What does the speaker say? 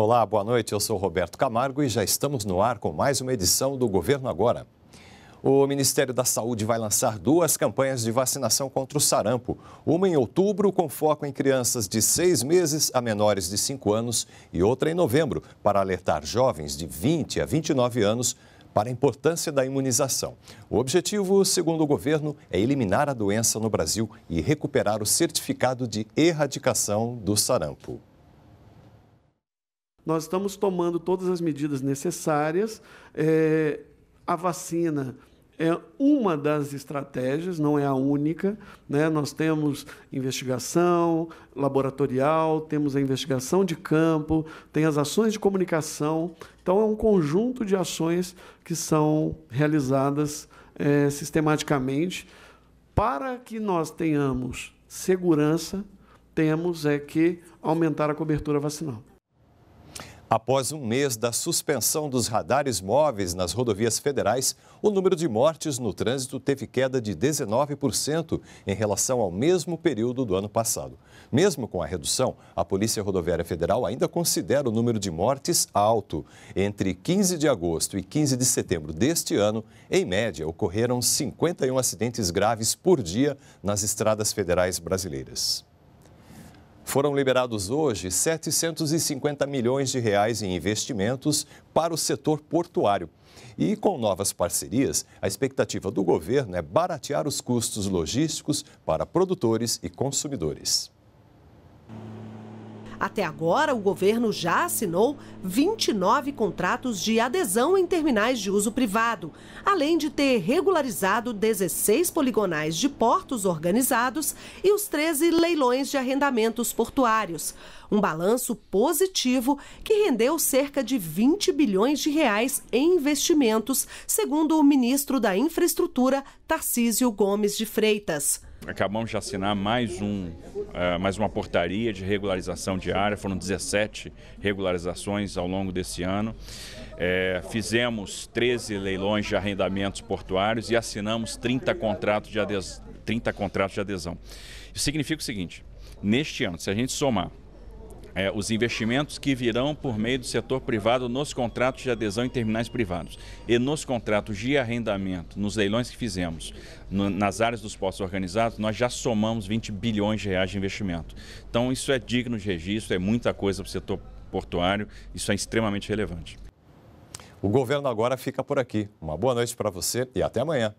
Olá, boa noite. Eu sou Roberto Camargo e já estamos no ar com mais uma edição do Governo Agora. O Ministério da Saúde vai lançar duas campanhas de vacinação contra o sarampo. Uma em outubro, com foco em crianças de seis meses a menores de 5 anos, e outra em novembro, para alertar jovens de 20 a 29 anos para a importância da imunização. O objetivo, segundo o governo, é eliminar a doença no Brasil e recuperar o certificado de erradicação do sarampo nós estamos tomando todas as medidas necessárias. É, a vacina é uma das estratégias, não é a única. Né? Nós temos investigação laboratorial, temos a investigação de campo, tem as ações de comunicação. Então, é um conjunto de ações que são realizadas é, sistematicamente para que nós tenhamos segurança. Temos é que aumentar a cobertura vacinal. Após um mês da suspensão dos radares móveis nas rodovias federais, o número de mortes no trânsito teve queda de 19% em relação ao mesmo período do ano passado. Mesmo com a redução, a Polícia Rodoviária Federal ainda considera o número de mortes alto. Entre 15 de agosto e 15 de setembro deste ano, em média, ocorreram 51 acidentes graves por dia nas estradas federais brasileiras. Foram liberados hoje 750 milhões de reais em investimentos para o setor portuário. E com novas parcerias, a expectativa do governo é baratear os custos logísticos para produtores e consumidores. Até agora, o governo já assinou 29 contratos de adesão em terminais de uso privado, além de ter regularizado 16 poligonais de portos organizados e os 13 leilões de arrendamentos portuários. Um balanço positivo que rendeu cerca de 20 bilhões de reais em investimentos, segundo o ministro da Infraestrutura, Tarcísio Gomes de Freitas acabamos de assinar mais, um, uh, mais uma portaria de regularização diária, foram 17 regularizações ao longo desse ano. É, fizemos 13 leilões de arrendamentos portuários e assinamos 30 contratos de, ades 30 contratos de adesão. Isso significa o seguinte: neste ano, se a gente somar é, os investimentos que virão por meio do setor privado nos contratos de adesão em terminais privados e nos contratos de arrendamento, nos leilões que fizemos no, nas áreas dos postos organizados, nós já somamos 20 bilhões de reais de investimento. Então, isso é digno de registro, é muita coisa para o setor portuário, isso é extremamente relevante. O governo agora fica por aqui. Uma boa noite para você e até amanhã.